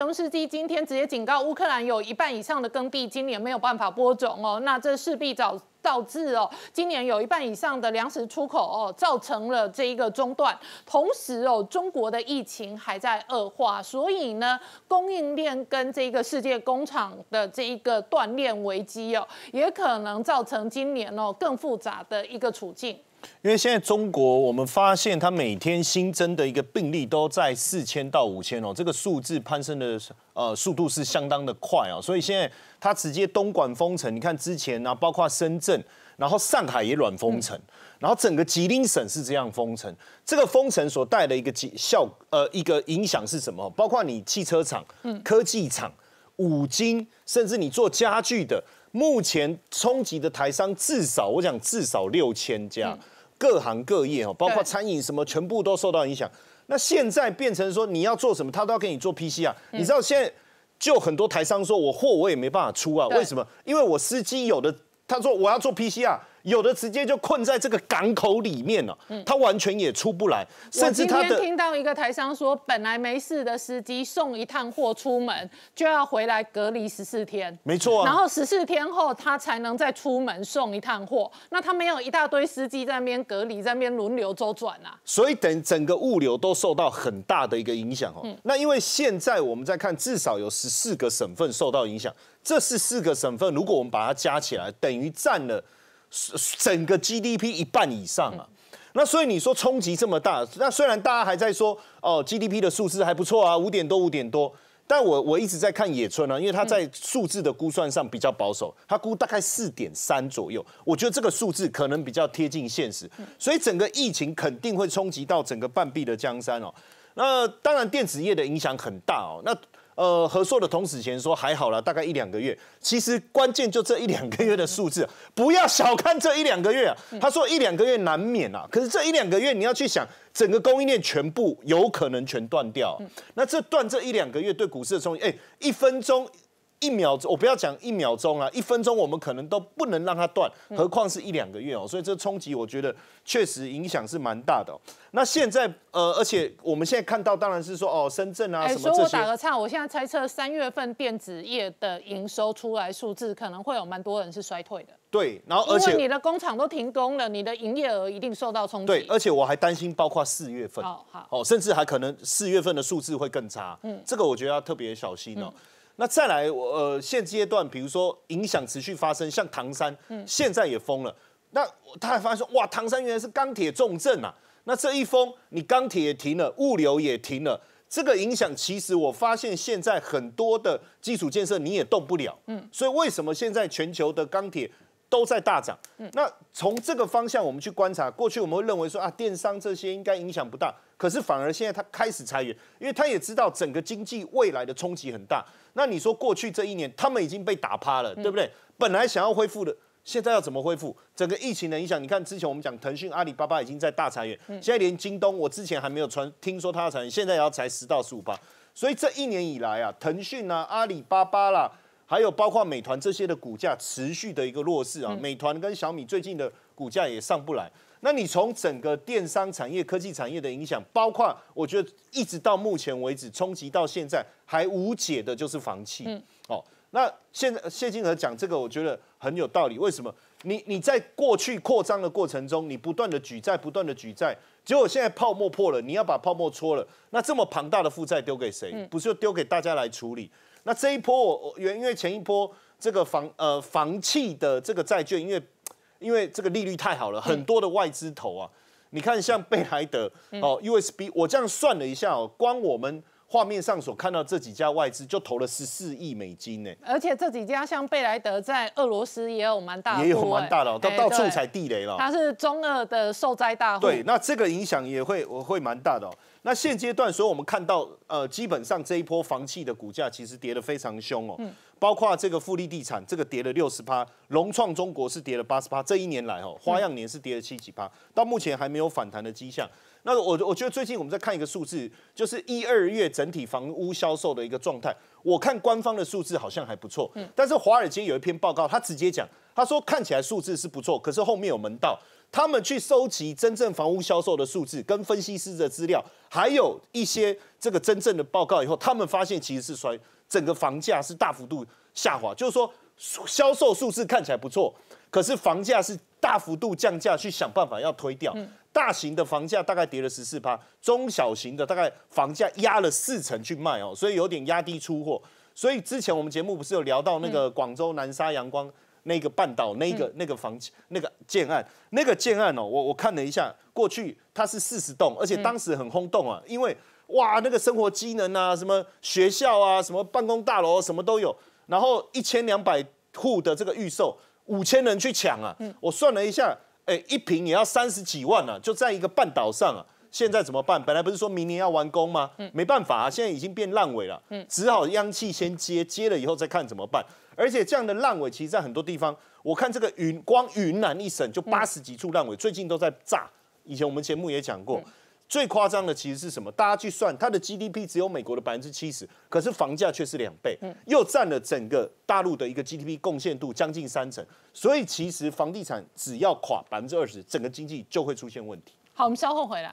农世基今天直接警告乌克兰，有一半以上的耕地今年没有办法播种哦，那这势必造导致哦，今年有一半以上的粮食出口哦，造成了这一个中断。同时哦，中国的疫情还在恶化，所以呢，供应链跟这个世界工厂的这一个断链危机哦，也可能造成今年哦更复杂的一个处境。因为现在中国，我们发现它每天新增的一个病例都在四千到五千哦，这个数字攀升的呃速度是相当的快啊，所以现在它直接东莞封城，你看之前呢，包括深圳，然后上海也软封城，然后整个吉林省是这样封城，这个封城所带的一个效呃一个影响是什么？包括你汽车厂、科技厂、五金，甚至你做家具的。目前冲击的台商至少，我讲至少六千家，各行各业哦，包括餐饮什么，全部都受到影响。那现在变成说你要做什么，他都要给你做 PC 啊。你知道现在就很多台商说，我货我也没办法出啊，为什么？因为我司机有的他说我要做 PC 啊。有的直接就困在这个港口里面了，他完全也出不来，甚至他的听到一个台商说，本来没事的司机送一趟货出门就要回来隔离十四天，没错，然后十四天后他才能再出门送一趟货，那他没有一大堆司机在那边隔离，在那边轮流周转啊，所以等整个物流都受到很大的一个影响哦。那因为现在我们在看，至少有十四个省份受到影响，这十四个省份，如果我们把它加起来，等于占了。整个 GDP 一半以上啊，那所以你说冲击这么大，那虽然大家还在说哦 GDP 的数字还不错啊，五点多五点多，但我我一直在看野村啊，因为他在数字的估算上比较保守，他估大概四点三左右，我觉得这个数字可能比较贴近现实，所以整个疫情肯定会冲击到整个半壁的江山哦。那当然电子业的影响很大哦，那。呃，合作的同事前说还好了，大概一两个月。其实关键就这一两个月的数字，不要小看这一两个月啊。他说一两个月难免啊，可是这一两个月你要去想，整个供应链全部有可能全断掉。那这断这一两个月对股市的冲击，哎，一分钟。一秒钟，我不要讲一秒钟啊，一分钟我们可能都不能让它断，何况是一两个月哦。所以这冲击，我觉得确实影响是蛮大的。那现在呃，而且我们现在看到，当然是说哦，深圳啊什么这些。所以我打个岔，我现在猜测三月份电子业的营收出来数字，可能会有蛮多人是衰退的。对，然后而且你的工厂都停工了，你的营业额一定受到冲击。对，而且我还担心，包括四月份，哦好，哦，甚至还可能四月份的数字会更差。嗯，这个我觉得要特别小心哦。那再来，我呃现阶段，比如说影响持续发生，像唐山，现在也封了。那他还发现说，哇，唐山原来是钢铁重镇啊。那这一封，你钢铁也停了，物流也停了，这个影响其实我发现现在很多的基础建设你也动不了。嗯，所以为什么现在全球的钢铁？都在大涨，那从这个方向我们去观察，过去我们会认为说啊，电商这些应该影响不大，可是反而现在他开始裁员，因为他也知道整个经济未来的冲击很大。那你说过去这一年他们已经被打趴了，对不对？本来想要恢复的，现在要怎么恢复？整个疫情的影响，你看之前我们讲腾讯、阿里巴巴已经在大裁员，现在连京东，我之前还没有传听说他要裁员，现在也要裁十到十五趴。所以这一年以来啊，腾讯啊、阿里巴巴啦。还有包括美团这些的股价持续的一个弱势啊，美团跟小米最近的股价也上不来。那你从整个电商产业、科技产业的影响，包括我觉得一直到目前为止冲击到现在还无解的就是房企。哦，那现在谢金河讲这个，我觉得很有道理。为什么？你你在过去扩张的过程中，你不断的举债，不断的举债，结果现在泡沫破了，你要把泡沫戳了，那这么庞大的负债丢给谁？不是就丢给大家来处理？那这一波我原因为前一波这个房呃房企的这个债券，因为因为这个利率太好了，很多的外资投啊，你看像贝莱德哦 USB，我这样算了一下哦，光我们。画面上所看到这几家外资就投了十四亿美金呢，而且这几家像贝莱德在俄罗斯也有蛮大，也有蛮大的，到到处踩地雷了。它是中俄的受灾大户。对，那这个影响也会我会蛮大的哦。那现阶段，所以我们看到呃，基本上这一波房企的股价其实跌得非常凶哦，嗯，包括这个富力地产，这个跌了六十趴，融创中国是跌了八十趴，这一年来哦，花样年是跌了七几趴，到目前还没有反弹的迹象。那我我觉得最近我们在看一个数字，就是一二月整体房屋销售的一个状态。我看官方的数字好像还不错，嗯，但是华尔街有一篇报告，他直接讲，他说看起来数字是不错，可是后面有门道，他们去收集真正房屋销售的数字，跟分析师的资料，还有一些这个真正的报告以后，他们发现其实是衰，整个房价是大幅度下滑，就是说销售数字看起来不错，可是房价是大幅度降价，去想办法要推掉。大型的房价大概跌了十四趴，中小型的大概房价压了四成去卖哦，所以有点压低出货。所以之前我们节目不是有聊到那个广州南沙阳光。那个半岛那个那个房那个建案。那个建案哦，我我看了一下，过去它是四十栋，而且当时很轰动啊，因为哇那个生活机能啊，什么学校啊，什么办公大楼什么都有，然后一千两百户的这个预售，五千人去抢啊，我算了一下，哎一平也要三十几万啊，就在一个半岛上啊，现在怎么办？本来不是说明年要完工吗？没办法啊，现在已经变烂尾了，只好央企先接，接了以后再看怎么办。而且这样的烂尾，其实，在很多地方，我看这个云光云南一省就八十几处烂尾，最近都在炸。以前我们节目也讲过，最夸张的其实是什么？大家去算，它的 GDP 只有美国的百分之七十，可是房价却是两倍，又占了整个大陆的一个 GDP 贡献度将近三成。所以，其实房地产只要垮百分之二十，整个经济就会出现问题。好，我们稍后回来。